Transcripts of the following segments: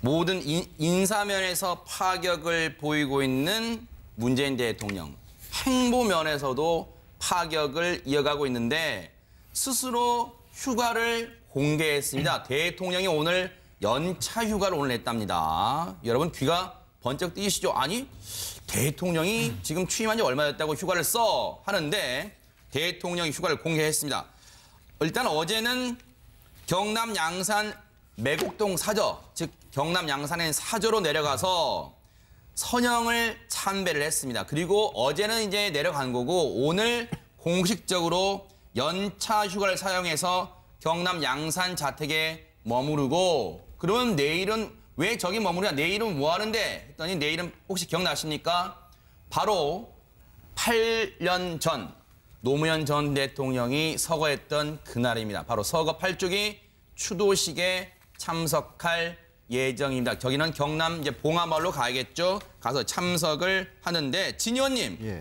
모든 인, 인사면에서 파격을 보이고 있는 문재인 대통령. 행보 면에서도 파격을 이어가고 있는데 스스로 휴가를 공개했습니다. 대통령이 오늘 연차 휴가를 오늘 냈답니다. 여러분 귀가 번쩍 뜨이시죠? 아니 대통령이 지금 취임한 지 얼마 됐다고 휴가를 써 하는데 대통령이 휴가를 공개했습니다. 일단 어제는 경남 양산 매곡동 사저, 즉 경남 양산의 사저로 내려가서 선영을 참배를 했습니다. 그리고 어제는 이제 내려간 거고 오늘 공식적으로 연차 휴가를 사용해서 경남 양산 자택에 머무르고 그러면 내일은 왜 저기 머무르냐 내일은 뭐 하는데 했더니 내일은 혹시 기억나십니까? 바로 8년 전 노무현 전 대통령이 서거했던 그날입니다. 바로 서거 8주기 추도식에 참석할 예정입니다. 저기는 경남 이제 봉화마을로 가야겠죠. 가서 참석을 하는데 진 의원님 예.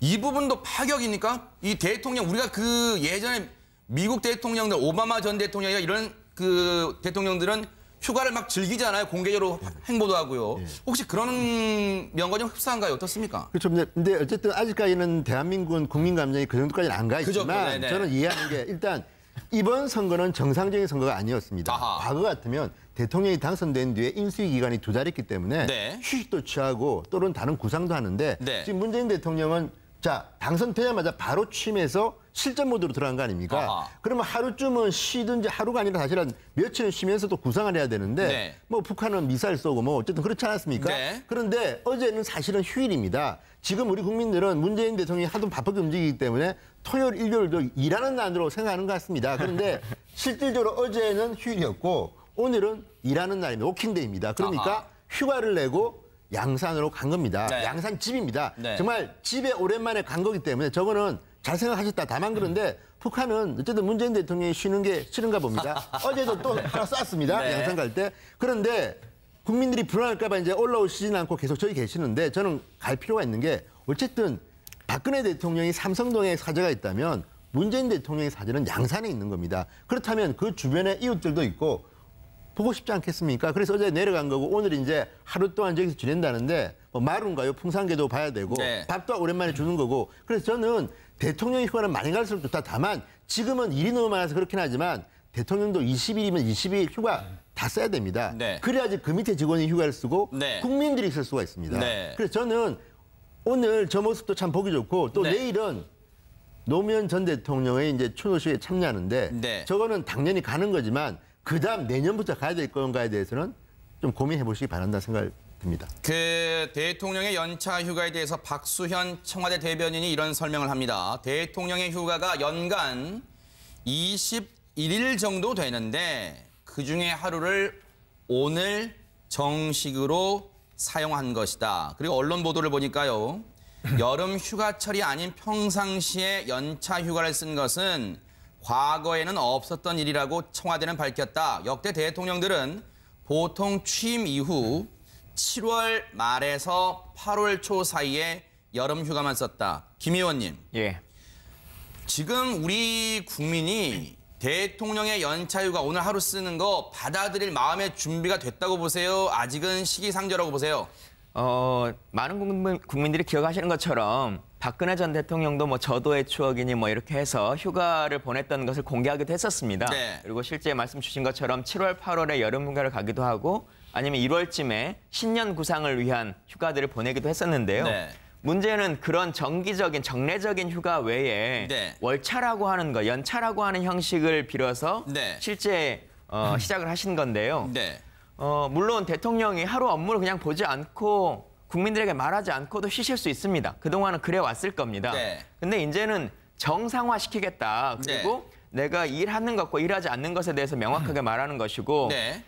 이 부분도 파격입니까? 이 대통령 우리가 그 예전에 미국 대통령들 오바마 전 대통령이나 이런 그 대통령들은 휴가를 막 즐기잖아요. 공개적으로 행보도 하고요. 혹시 그런 면과 좀 흡사한가요? 어떻습니까? 그렇죠. 근데, 어쨌든 아직까지는 대한민국은 국민 감정이 그 정도까지는 안가 그죠. 있지만 네네. 저는 이해하는 게 일단 이번 선거는 정상적인 선거가 아니었습니다. 아하. 과거 같으면 대통령이 당선된 뒤에 인수위 기간이 두 달했기 때문에 네. 휴식도 취하고 또는 다른 구상도 하는데 네. 지금 문재인 대통령은 자 당선되자마자 바로 취임해서 실전 모드로 들어간 거 아닙니까? 아하. 그러면 하루쯤은 쉬든지 하루가 아니라 사실은 며칠은 쉬면서 또 구상을 해야 되는데 네. 뭐 북한은 미사일 쏘고 뭐 어쨌든 그렇지 않았습니까? 네. 그런데 어제는 사실은 휴일입니다. 지금 우리 국민들은 문재인 대통령이 하도 바쁘게 움직이기 때문에 토요일, 일요일도 일하는 날으로 생각하는 것 같습니다. 그런데 실질적으로 어제는 휴일이었고 오늘은 일하는 날입니다. working day입니다. 그러니까 아하. 휴가를 내고 양산으로 간 겁니다. 네. 양산 집입니다. 네. 정말 집에 오랜만에 간 거기 때문에 저거는 잘 생각하셨다. 다만 그런데 북한은 어쨌든 문재인 대통령이 쉬는 게 싫은가 봅니다. 어제도 또 하나 쐈습니다. 네. 양산 갈 때. 그런데 국민들이 불안할까 봐 이제 올라오시진 않고 계속 저기 계시는데 저는 갈 필요가 있는 게 어쨌든 박근혜 대통령이 삼성동에 사저가 있다면 문재인 대통령의 사저는 양산에 있는 겁니다. 그렇다면 그 주변에 이웃들도 있고 보고 싶지 않겠습니까? 그래서 어제 내려간 거고 오늘 이제 하루 동안 저기서 지낸다는데 뭐 마룬가요? 풍산개도 봐야 되고 네. 밥도 오랜만에 주는 거고 그래서 저는 대통령 휴가는 많이 갈수록 좋다. 다만 지금은 일이 너무 많아서 그렇긴 하지만 대통령도 20일이면 20일 휴가 다 써야 됩니다. 네. 그래야지 그 밑에 직원이 휴가를 쓰고 네. 국민들이 쓸 수가 있습니다. 네. 그래서 저는 오늘 저 모습도 참 보기 좋고 또 네. 내일은 노무현 전 대통령의 이제 추도식에 참여하는데 네. 저거는 당연히 가는 거지만 그다음 내년부터 가야 될 건가에 대해서는 좀 고민해 보시기 바란다 생각이 듭니다. 그 대통령의 연차 휴가에 대해서 박수현 청와대 대변인이 이런 설명을 합니다. 대통령의 휴가가 연간 21일 정도 되는데 그 중에 하루를 오늘 정식으로 사용한 것이다. 그리고 언론 보도를 보니까요. 여름 휴가철이 아닌 평상시에 연차 휴가를 쓴 것은 과거에는 없었던 일이라고 청와대는 밝혔다. 역대 대통령들은 보통 취임 이후 7월 말에서 8월 초 사이에 여름 휴가만 썼다. 김 의원님, 예. 지금 우리 국민이 대통령의 연차 휴가 오늘 하루 쓰는 거 받아들일 마음의 준비가 됐다고 보세요? 아직은 시기상조라고 보세요? 어, 많은 국민, 국민들이 기억하시는 것처럼 박근혜 전 대통령도 뭐 저도의 추억이니 뭐 이렇게 해서 휴가를 보냈던 것을 공개하기도 했었습니다. 네. 그리고 실제 말씀 주신 것처럼 7월, 8월에 여름 휴가를 가기도 하고 아니면 1월쯤에 신년 구상을 위한 휴가들을 보내기도 했었는데요. 네. 문제는 그런 정기적인 정례적인 휴가 외에 네. 월차라고 하는 거, 연차라고 하는 형식을 빌어서 네. 실제 어, 시작을 하신 건데요. 네. 어, 물론 대통령이 하루 업무를 그냥 보지 않고 국민들에게 말하지 않고도 쉬실 수 있습니다. 그동안은 그래 왔을 겁니다. 네. 근데 이제는 정상화 시키겠다. 그리고 내가 일하는 것과 일하지 않는 것에 대해서 명확하게 말하는 것이고 네.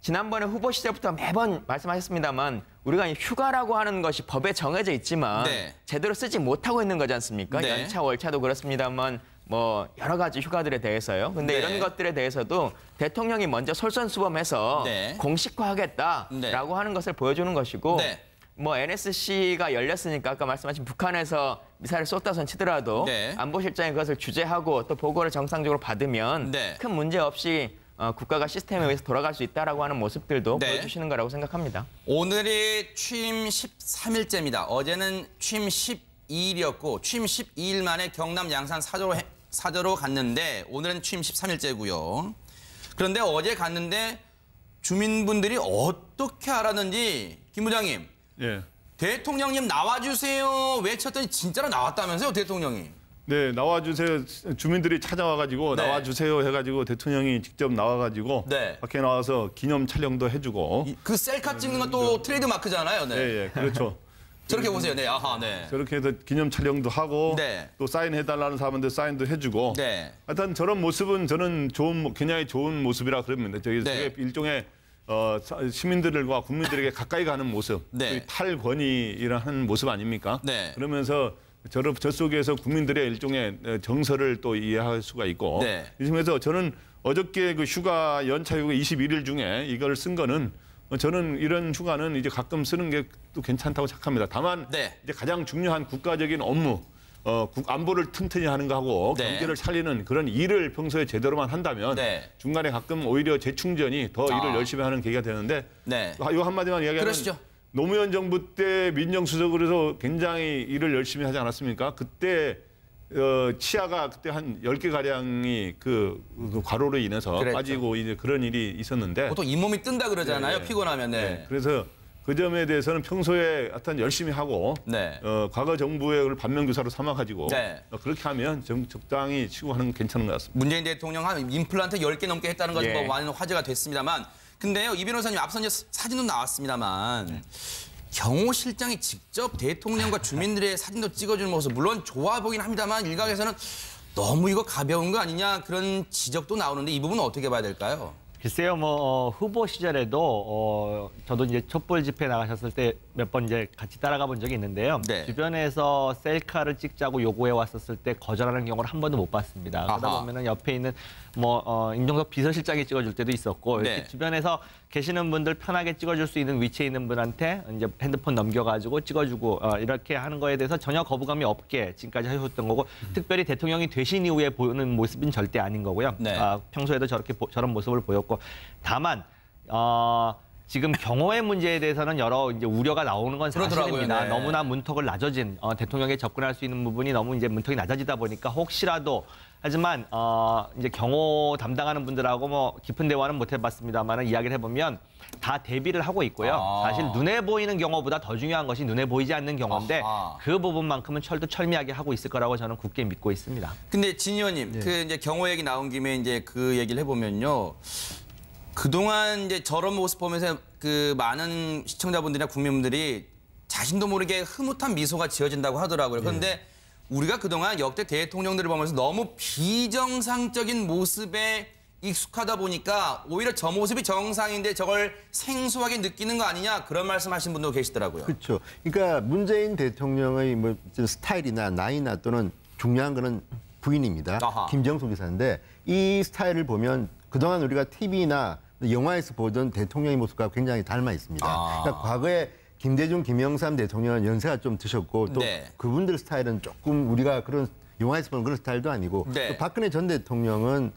지난번에 후보 시절부터 매번 말씀하셨습니다만 우리가 이 휴가라고 하는 것이 법에 정해져 있지만 네. 제대로 쓰지 못하고 있는 거지 않습니까? 네. 연차 월차도 그렇습니다만 뭐 여러 가지 휴가들에 대해서요. 근데 네. 이런 것들에 대해서도 대통령이 먼저 솔선수범해서 네. 공식화하겠다라고 하는 것을 보여주는 것이고 네. 뭐 NSC가 열렸으니까 아까 말씀하신 북한에서 미사일을 쏟다 손 치더라도 네. 안보실장이 그것을 규제하고 또 보고를 정상적으로 받으면 네. 큰 문제 없이 어, 국가가 시스템에 의해서 돌아갈 수 있다라고 하는 모습들도 네. 보여주시는 거라고 생각합니다. 오늘이 취임 13일째입니다. 어제는 취임 12일이었고 취임 12일 만에 경남 양산 사저로 해- 사저로 갔는데 오늘은 취임 13일째고요. 그런데 어제 갔는데 주민분들이 어떻게 알았는지 김 부장님 예. 대통령님 나와주세요 외쳤더니 진짜로 나왔다면서요 대통령이. 네, 나와주세요. 주민들이 찾아와가지고 네. 나와주세요 해가지고 대통령이 직접 나와가지고 네. 밖에 나와서 기념 촬영도 해주고. 이- 그 셀카 찍는 건또 트레이드 마크잖아요. 네. 예, 예, 그렇죠. 저렇게 보세요. 네, 아하, 네. 저렇게 해서 기념 촬영도 하고 네. 또 사인해달라는 사람한테 사인도 해주고. 네. 하여튼 저런 모습은 저는 좋은 모- 굉장히 좋은 모습이라 그럽니다. 저기 네. 일종의 어, 사- 시민들과 국민들에게 가까이 가는 모습, 네. 탈권위라는 모습 아닙니까? 네. 그러면서 저, 저 속에서 국민들의 일종의 어, 정서를 또 이해할 수가 있고 네. 이 중에서 저는 어저께 그 휴가 연차 휴가 21일 중에 이걸 쓴 거는 어, 저는 이런 휴가는 이제 가끔 쓰는 게 또 괜찮다고 생각합니다. 다만 네. 이제 가장 중요한 국가적인 업무 어, 국- 안보를 튼튼히 하는 거하고 네. 경제를 살리는 그런 일을 평소에 제대로만 한다면 네. 중간에 가끔 오히려 재충전이 더 아. 일을 열심히 하는 계기가 되는데 네. 이거 한마디만 이야기하면 그러시죠. 노무현 정부 때 민정수석으로서 굉장히 일을 열심히 하지 않았습니까? 그때 어, 치아가 그때 한 10개 가량이 그, 그 과로로 인해서 그랬죠. 빠지고 이제 그런 일이 있었는데 보통 잇몸이 뜬다 그러잖아요. 네, 네. 피곤하면. 네. 네, 그래서 그 점에 대해서는 평소에 하여튼 열심히 하고 네. 어, 과거 정부의 그걸 반면교사로 삼아가지고 네. 어, 그렇게 하면 정, 적당히 치고 하는 건 괜찮은 것 같습니다. 문재인 대통령 한 임플란트 10개 넘게 했다는 것이 예. 뭐 많은 화제가 됐습니다만 근데요 이 변호사님 앞서 이제 사진도 나왔습니다만 경호 실장이 직접 대통령과 주민들의 사진도 찍어주는 모습 물론 좋아 보긴 합니다만 일각에서는 너무 이거 가벼운 거 아니냐 그런 지적도 나오는데 이 부분은 어떻게 봐야 될까요? 글쎄요, 뭐 어, 후보 시절에도 어, 저도 이제 촛불 집회 나가셨을 때 몇 번 이제 같이 따라가 본 적이 있는데요. 네. 주변에서 셀카를 찍자고 요구해 왔었을 때 거절하는 경우를 한 번도 못 봤습니다. 그러다 아하. 보면은 옆에 있는 뭐 어, 임종석 비서실장이 찍어줄 때도 있었고 네. 이렇게 주변에서 계시는 분들 편하게 찍어줄 수 있는 위치에 있는 분한테 이제 핸드폰 넘겨가지고 찍어주고 어, 이렇게 하는 거에 대해서 전혀 거부감이 없게 지금까지 하셨던 거고 특별히 대통령이 되신 이후에 보이는 모습은 절대 아닌 거고요. 네. 아, 평소에도 저렇게 보- 저런 모습을 보였고 다만 어, 지금 경호의 문제에 대해서는 여러 이제 우려가 나오는 건 사실입니다. 네. 너무나 문턱을 낮아진 어, 대통령에 접근할 수 있는 부분이 너무 이제 문턱이 낮아지다 보니까 혹시라도 하지만 어, 이제 경호 담당하는 분들하고 뭐 깊은 대화는 못 해봤습니다만 이야기를 해보면 다 대비를 하고 있고요. 아. 사실 눈에 보이는 경호보다 더 중요한 것이 눈에 보이지 않는 경호인데 아하. 그 부분만큼은 철두철미하게 하고 있을 거라고 저는 굳게 믿고 있습니다. 근데 진 의원님 그 이제 경호 얘기 나온 김에 이제 그 얘기를 해보면요. 그동안 이제 저런 모습 보면서 그 많은 시청자분들이나 국민분들이 자신도 모르게 흐뭇한 미소가 지어진다고 하더라고요. 그런데 우리가 그동안 역대 대통령들을 보면서 너무 비정상적인 모습에 익숙하다 보니까 오히려 저 모습이 정상인데 저걸 생소하게 느끼는 거 아니냐 그런 말씀하신 분도 계시더라고요. 그렇죠. 그러니까 문재인 대통령의 뭐 스타일이나 나이나 또는 중요한 거는 부인입니다. 아하. 김정숙 기사인데 이 스타일을 보면 그동안 우리가 TV나 영화에서 보던 대통령의 모습과 굉장히 닮아 있습니다. 아. 그러니까 과거에 김대중, 김영삼 대통령은 연세가 좀 드셨고 또 네. 그분들 스타일은 조금 우리가 그런 영화에서 보는 그런 스타일도 아니고 네. 또 박근혜 전 대통령은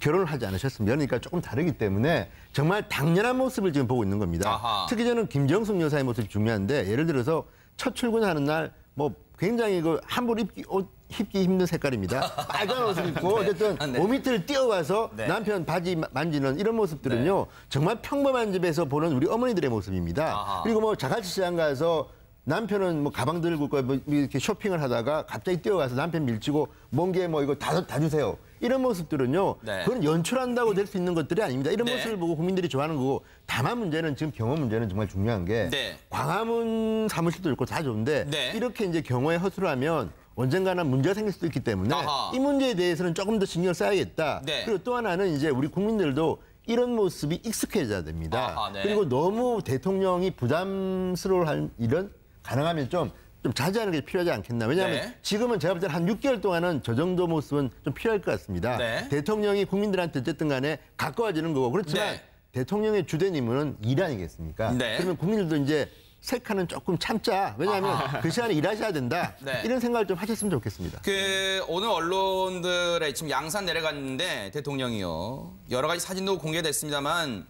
결혼을 하지 않으셨습니다. 그러니까 조금 다르기 때문에 정말 당연한 모습을 지금 보고 있는 겁니다. 아하. 특히 저는 김정숙 여사의 모습이 중요한데 예를 들어서 첫 출근하는 날 뭐 굉장히 그 함부로 입기 옷 입기 힘든 색깔입니다. 빨간 옷을 입고 어쨌든 아, 네. 5m를 뛰어가서 네. 남편 바지 마- 만지는 이런 모습들은요 정말 평범한 집에서 보는 우리 어머니들의 모습입니다. 아하. 그리고 뭐 자갈치 시장 가서 남편은 뭐 가방 들고 뭐 이렇게 쇼핑을 하다가 갑자기 뛰어가서 남편 밀치고 먼게뭐 이거 다, 다 주세요. 이런 모습들은요. 네. 그건 연출한다고 될 수 있는 것들이 아닙니다. 이런 네. 모습을 보고 국민들이 좋아하는 거고 다만 문제는 지금 경호 문제는 정말 중요한 게 네. 광화문 사무실도 있고 다 좋은데 네. 이렇게 이제 경호에 허술을 하면 언젠가는 문제가 생길 수도 있기 때문에 아하. 이 문제에 대해서는 조금 더 신경 을 써야겠다. 네. 그리고 또 하나는 이제 우리 국민들도 이런 모습이 익숙해져야 됩니다. 아하, 네. 그리고 너무 대통령이 부담스러워할 일은 가능하면 좀, 좀 자제하는 게 필요하지 않겠나. 왜냐하면 네. 지금은 제가 볼 때는 한 6개월 동안은 저 정도 모습은 좀 필요할 것 같습니다. 네. 대통령이 국민들한테 어쨌든 간에 가까워지는 거고 그렇지만 네. 대통령의 주된 임무는 일 아니겠습니까? 네. 그러면 국민들도 이제 세 칸은 조금 참자. 왜냐하면 그 시간에 일하셔야 된다. 네. 이런 생각을 좀 하셨으면 좋겠습니다. 그 오늘 언론들에 지금 양산 내려갔는데 대통령이요 여러 가지 사진도 공개됐습니다만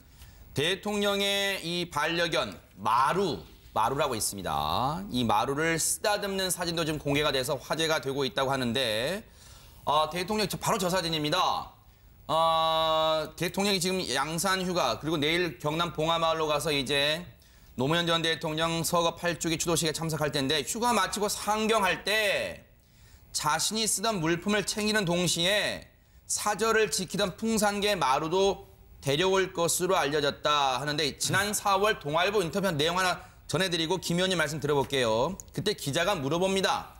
대통령의 이 반려견 마루 마루라고 있습니다. 이 마루를 쓰다듬는 사진도 지금 공개가 돼서 화제가 되고 있다고 하는데 어, 대통령 저- 바로 저 사진입니다. 어, 대통령이 지금 양산 휴가 그리고 내일 경남 봉하마을로 가서 이제 노무현 전 대통령 서거 8주기 추도식에 참석할 텐데 휴가 마치고 상경할 때 자신이 쓰던 물품을 챙기는 동시에 사절을 지키던 풍산계 마루도 데려올 것으로 알려졌다 하는데 지난 4월 동아일보 인터뷰 내용 하나 전해드리고 김 의원님 말씀 들어볼게요. 그때 기자가 물어봅니다.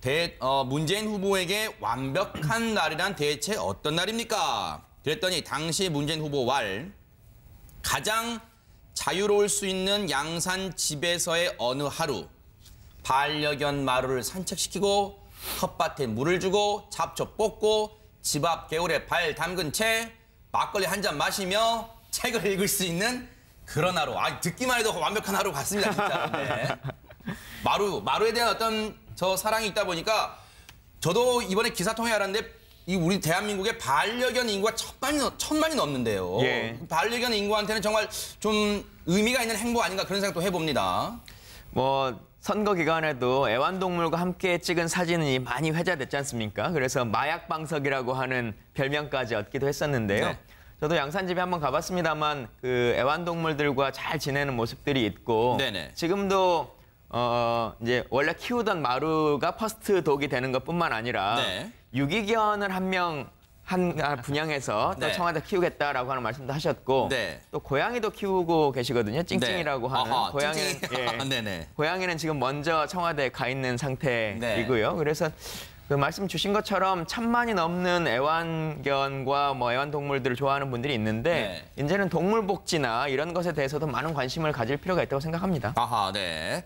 대, 어, 문재인 후보에게 완벽한 날이란 대체 어떤 날입니까? 그랬더니 당시 문재인 후보 말 가장 자유로울 수 있는 양산 집에서의 어느 하루 반려견 마루를 산책시키고 텃밭에 물을 주고 잡초 뽑고 집 앞 개울에 발 담근 채 막걸리 한 잔 마시며 책을 읽을 수 있는 그런 하루. 아 듣기만 해도 완벽한 하루 같습니다 진짜. 네. 마루 마루에 대한 어떤 저 사랑이 있다 보니까 저도 이번에 기사 통해 알았는데 이 우리 대한민국의 반려견 인구가 천만이, 넘- 천만이 넘는데요. 예. 반려견 인구한테는 정말 좀 의미가 있는 행보 아닌가 그런 생각도 해봅니다. 뭐 선거 기간에도 애완동물과 함께 찍은 사진이 많이 회자됐지 않습니까? 그래서 마약 방석이라고 하는 별명까지 얻기도 했었는데요. 네. 저도 양산집에 한번 가봤습니다만 그 애완동물들과 잘 지내는 모습들이 있고 네네. 지금도 어 이제 원래 키우던 마루가 first dog이 되는 것뿐만 아니라 네. 유기견을 한명한 아, 분양해서 또 네. 청와대 키우겠다라고 하는 말씀도 하셨고 네. 또 고양이도 키우고 계시거든요. 찡찡이라고 하는 아하, 고양이는 찡찡이. 예. 네네. 고양이는 지금 먼저 청와대에 가 있는 상태이고요. 네. 그래서 그 말씀 주신 것처럼 천만이 넘는 애완견과 뭐 애완동물들을 좋아하는 분들이 있는데 네. 이제는 동물 복지나 이런 것에 대해서도 많은 관심을 가질 필요가 있다고 생각합니다. 아하, 네.